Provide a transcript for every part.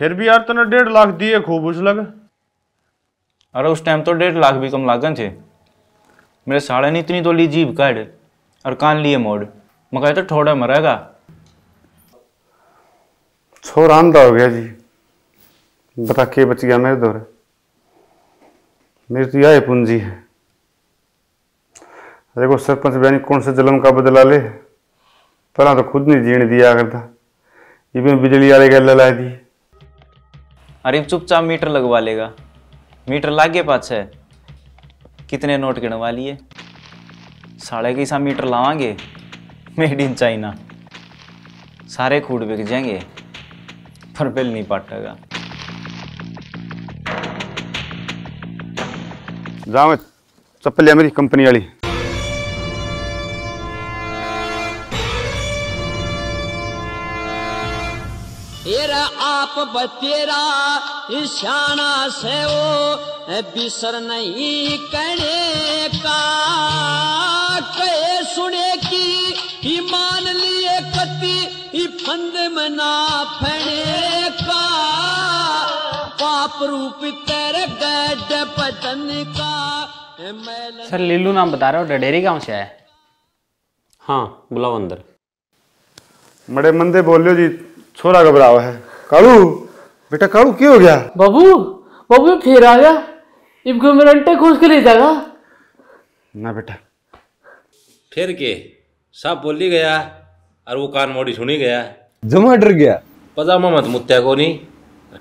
फिर भी यार तूने डेढ़ लाख दिए खूब उस लग। अरे उस टाइम तो डेढ़ लाख भी कम लागन थे मेरे साड़े ने इतनी तो ली जीभ काट और कान लिए मोड़। मैं कहता थोड़ा मरेगा। छोरा अंधा हो गया जी। बता के बच गया मेरे दौरे। मेरी तो यह पूंजी है। देखो सरपंच बयानी कौन से जन्म का बदला ले। पहला तो खुद नहीं जीण दिया करता। ये भी बिजली वाले गल ला दी अरे चुपचाप मीटर लगवा लेगा। मीटर लागे पाछे। कितने नोट गिनवा लिए? साढ़े के सा मीटर लावांगे? मेड इन चाइना सारे खूड बिक जाएँगे। पर बिल नहीं पाटेगा। जाओ चप्पल मेरी कंपनी वाली। तेरा आप बतेरा ईशाना से वो बिसर नहीं कहने का। कहे सुने की ही मान लिए कति ही फंद मना फने का। पाप रूप तेरे गड पतन का। सर लीलू नाम बता रहे हो डडेरी गाँव से है हाँ बुलाओ अंदर। बड़े मंदे बोलियो जी। छोरा घबरावा है। कालू बेटा कालू क्यों हो गया? बाबू बाबू फिर आ गया। इनको मेरा अंटे खोज के ले जाएगा। ना बेटा। फिर के? सब बोली गया और वो कान मोड़ी सुनी गया। जमा डर गया। पजामा मत मुत्या को नहीं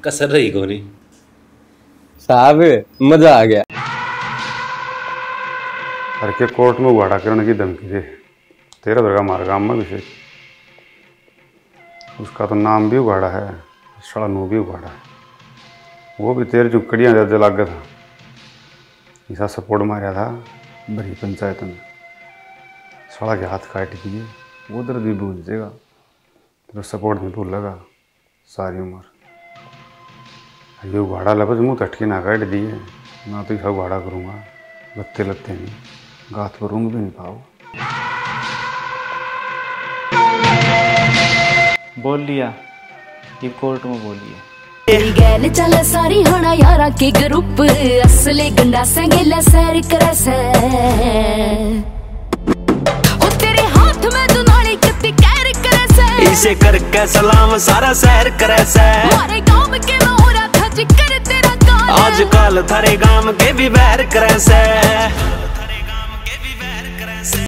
कसर रही को नहीं साहब मज़ा आ गया। हर के कोर्ट में उघाड़ा करने की धमकी दे। तेरा दरगाह मार गाँव में विशेष उसका तो नाम भी उगाड़ा है सड़ा नू भी उगाड़ा है। वो भी तेरे चुकड़ियाँ जज लाग था। ऐसा सपोर्ट मारा था बड़ी पंचायत में सड़ा के हाथ काट दिए वो दर्द भी भूल जाएगा। तेरा सपोर्ट नहीं भूलेगा, सारी उम्र। ये उगाड़ा लफज मुँह तटके ना काट दिए। ना तो ऐसा उघाड़ा करूँगा लत्ते लत्ते नहीं। गात पर रूंग भी नहीं पाओ। बोल लिया। ये कोर्ट में बोलिए तेरी गैल चल सारी होना यारा के ग्रुप असली गंडा संगेला सैर करे से। ओ तेरे हाथ में दुनाली कत्ती कैर करे से। इसे करके सलाम सारा शहर करे से। मारे गाँव के लोरा था ज़िक्र तेरा गाना आजकल थारे गाँव के भी बैर करे से।